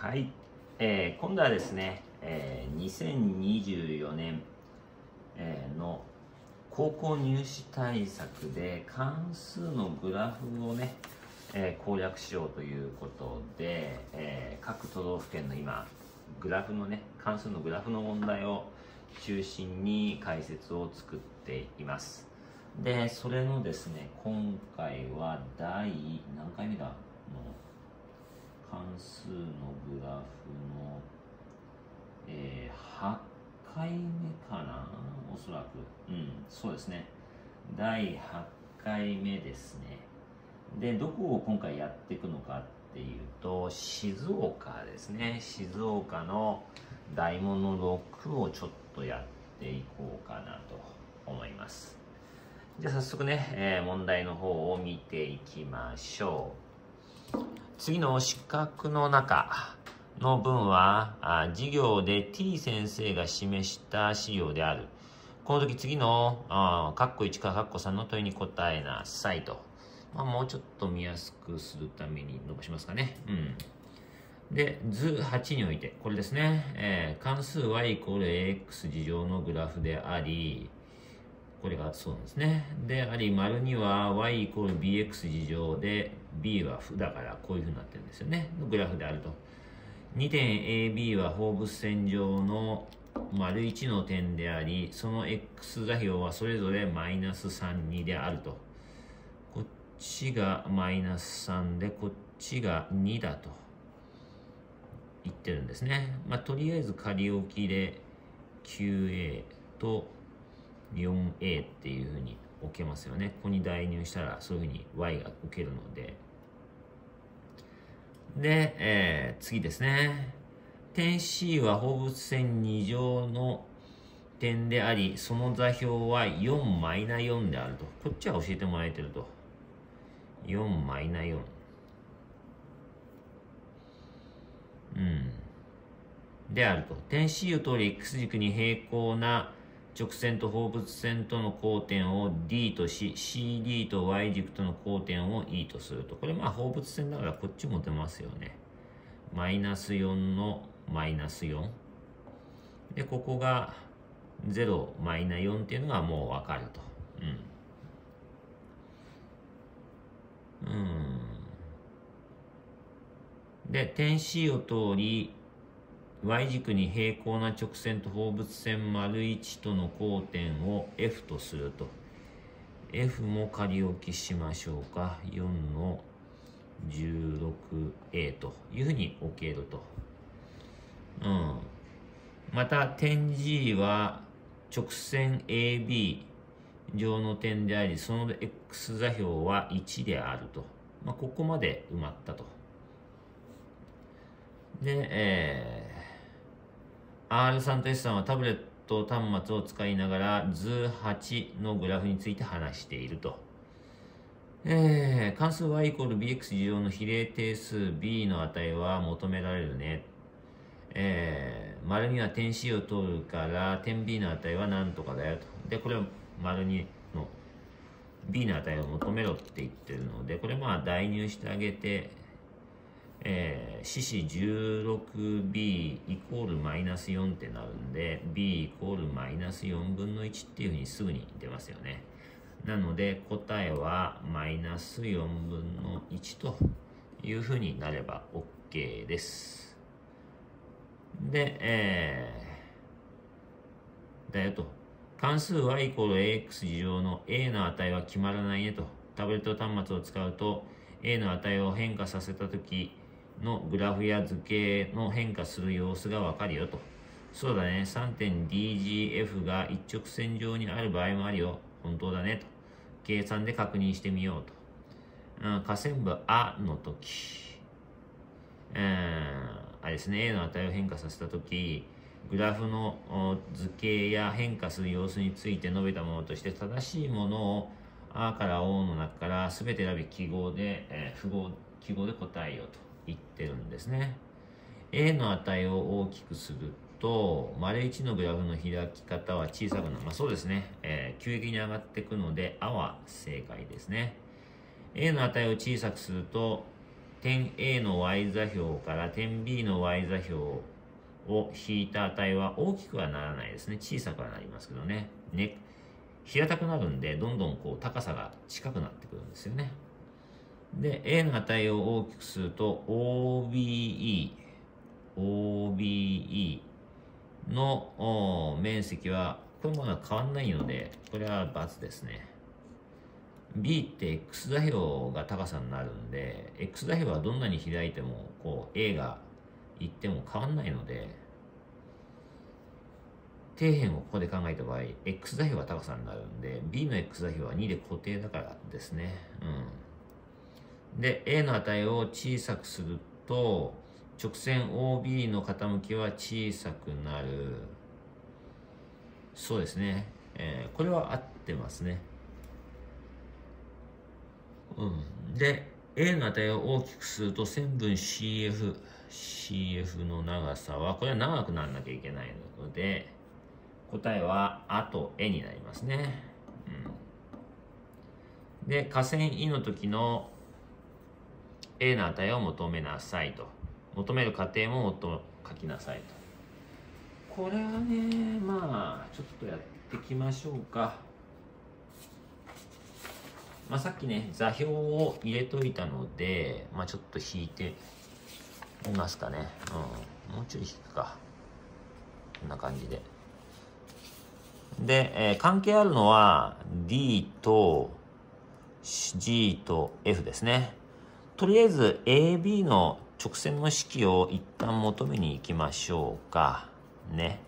はい、えー、今度はですね、えー、2024年、えー、の高校入試対策で関数のグラフをね、えー、攻略しようということで、えー、各都道府県の今グラフのね関数のグラフの問題を中心に解説を作っています。でそれのですね今回は第何回目だ？の関数のグラフの、えー、8回目かな？おそらく。うんそうですね。第8回目ですね。でどこを今回やっていくのかっていうと静岡ですね。静岡の大物6をちょっとやっていこうかなと思います。じゃあ早速ね、えー、問題の方を見ていきましょう。次の四角の中の文は授業で T 先生が示した資料である。この時次のあカッコ1かカッコ3の問いに答えなさいと、まあ、もうちょっと見やすくするために伸ばしますかね。うん。で、図8において、これですね、えー、関数 y イコール ax 事乗のグラフであり、これがそうなんですね。であり、丸には y イコール bx 事乗で、b は負だからこういうふうになってるんですよね。グラフであると。2点 AB は放物線上の丸1の点であり、その x 座標はそれぞれマイナス3、2であると。こっちがマイナス3で、こっちが2だと言ってるんですね。まあ、とりあえず仮置きで 9a と 4a っていうふうに置けますよね。ここに代入したらそういうふうに y が置けるので。で、えー、次ですね。点 C は放物線2乗の点であり、その座標は4マイナ4であると。こっちは教えてもらえてると。4マイナ4。うん。であると。点 C を通り X 軸に平行な直線と放物線との交点を D とし、CD と Y 軸との交点を E とすると。これまあ放物線だからこっちも出ますよね。マイナス4のマイナス4。で、ここが0マイナ4っていうのがもうわかると。うん。うん。で、点 C を通り、y 軸に平行な直線と放物線丸1との交点を F とすると。F も仮置きしましょうか。4の 16A というふうに置けると。うん。また、点 G は直線 AB 上の点であり、その X 座標は1であると。まあ、ここまで埋まったと。で、えー、R3 と S3 はタブレット端末を使いながら図8のグラフについて話していると。えー、関数 y イコール bx 事乗の比例定数 b の値は求められるね。えー、丸には点 C を通るから点 B の値は何とかだよと。で、これは丸2の B の値を求めろって言ってるので、これまあ代入してあげて、えー、四子 16b イコールマイナス4ってなるんで b イコールマイナス4分の1っていうふうにすぐに出ますよね。なので答えはマイナス4分の1というふうになれば OK です。で、えー、だよと。関数 y イコール ax 事乗の a の値は決まらないねと。タブレット端末を使うと a の値を変化させたときのグラフや図形の変化する様子がわかるよと。そうだね、3点 DGF が一直線上にある場合もあるよ。本当だねと。計算で確認してみようと。うん、下線部あの時、うん、あれですね、A の値を変化させた時、グラフの図形や変化する様子について述べたものとして正しいものをあから O の中から全て選び記号で、えー、符号記号で答えようと。言ってるんですね。A の値を大きくすると、丸1のグラフの開き方は小さくなる。まあそうですね。えー、急激に上がっていくので、あは正解ですね。A の値を小さくすると、点 A の y 座標から点 B の y 座標を引いた値は大きくはならないですね。小さくはなりますけどね。ね平たくなるんで、どんどんこう高さが近くなってくるんですよね。で、A の値を大きくすると OBE、OBE の面積は、これも変わんないので、これは×ですね。B って X 座標が高さになるんで、X 座標はどんなに開いても、こう A が行っても変わんないので、底辺をここで考えた場合、X 座標が高さになるんで、B の X 座標は2で固定だからですね。うん。で、A の値を小さくすると、直線 OB の傾きは小さくなる。そうですね。えー、これは合ってますね。うん。で、A の値を大きくすると線分 CF、CF の長さは、これは長くならなきゃいけないので、答えは「あ」と「え」になりますね。うん、で河川 E の時の A の値を求めなさいと。求める過程ももっと書きなさいと。これはねまあちょっとやっていきましょうか。まあ、さっきね座標を入れといたので、まあ、ちょっと引いてみますかね。うん、もうちょい引くか。こんな感じで。で、えー、関係あるのは D と G と F ですね。とりあえず AB の直線の式を一旦求めに行きましょうか。ね。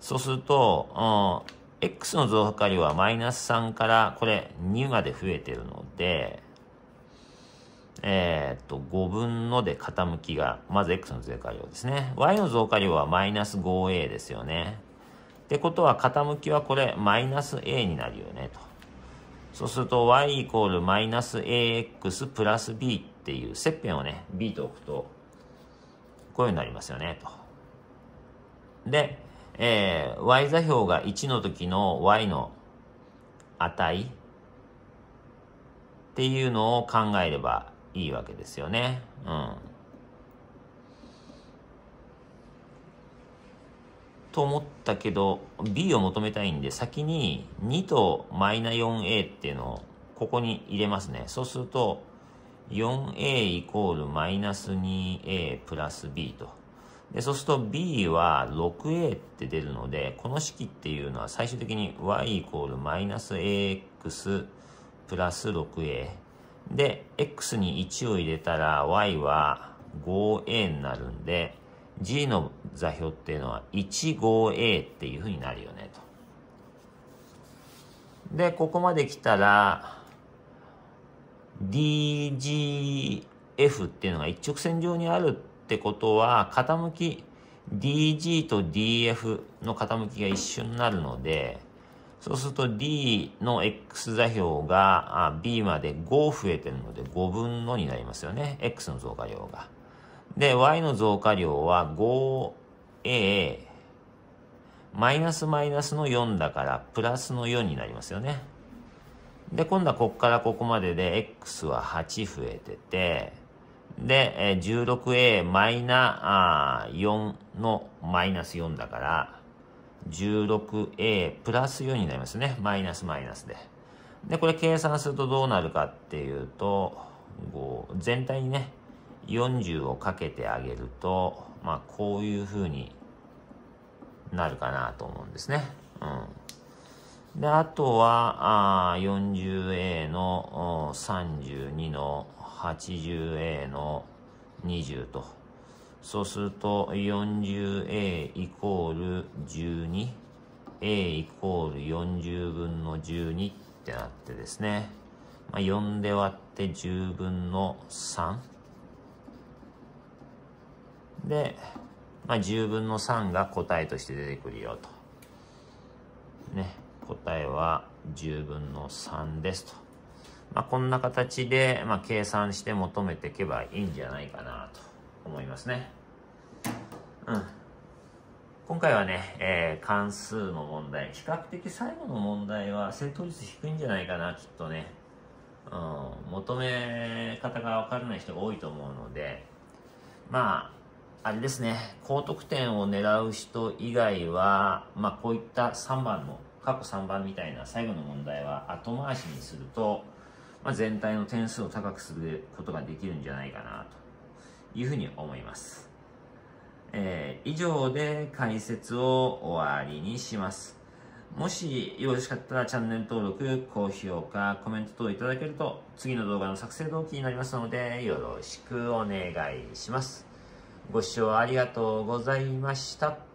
そうすると、うん、X の増加量はマイナス3からこれ2まで増えてるので、えー、っと、5分ので傾きが、まず X の増加量ですね。Y の増加量はマイナス 5A ですよね。ってことは傾きはこれマイナス a になるよねと。そうすると y イコールマイナス ax プラス b っていう切片をね b と置くとこういうふうになりますよねと。で、えー、y 座標が1の時の y の値っていうのを考えればいいわけですよね。うん。と思ったけど B を求めたいんで先に2とマイナ 4a っていうのをここに入れますね。そうすると 4a イコールマイナス 2a プラス b と。でそうすると b は 6a って出るのでこの式っていうのは最終的に y イコールマイナス ax プラス 6a で x に1を入れたら y は 5a になるんで G の座標っていうのは 15A っていうふうになるよねと。で、ここまで来たら DGF っていうのが一直線上にあるってことは傾き DG と DF の傾きが一緒になるのでそうすると D の X 座標が B まで5増えてるので5分のになりますよね。X の増加量が。で、y の増加量は a マイナスマイナスの4だからプラスの4になりますよね。で、今度はここからここまでで x は8増えてて、で、16a マイナ4のマイナス4だから、16a プラス4になりますね。マイナスマイナスで。で、これ計算するとどうなるかっていうと、全体にね、40をかけてあげると、まあ、こういうふうになるかなと思うんですね。うん。で、あとは、あ 40A の32の 80A の20と。そうすると 40A イコール 12A イコール40分の12ってなってですね。まあ、4で割って10分の3。で、まあ、10分の3が答えとして出てくるよと。ね、答えは10分の3ですと。まあ、こんな形で、まあ、計算して求めていけばいいんじゃないかなと思いますね。うん。今回はね、えー、関数の問題。比較的最後の問題は正答率低いんじゃないかな、きっとね。うん。求め方が分からない人が多いと思うのでまああれですね。高得点を狙う人以外は、まあ、こういった3番の過去3番みたいな最後の問題は後回しにすると、まあ、全体の点数を高くすることができるんじゃないかなというふうに思います、えー、以上で解説を終わりにします。もしよろしかったらチャンネル登録、高評価、コメント等いただけると次の動画の作成動機になりますのでよろしくお願いします。ご視聴ありがとうございました。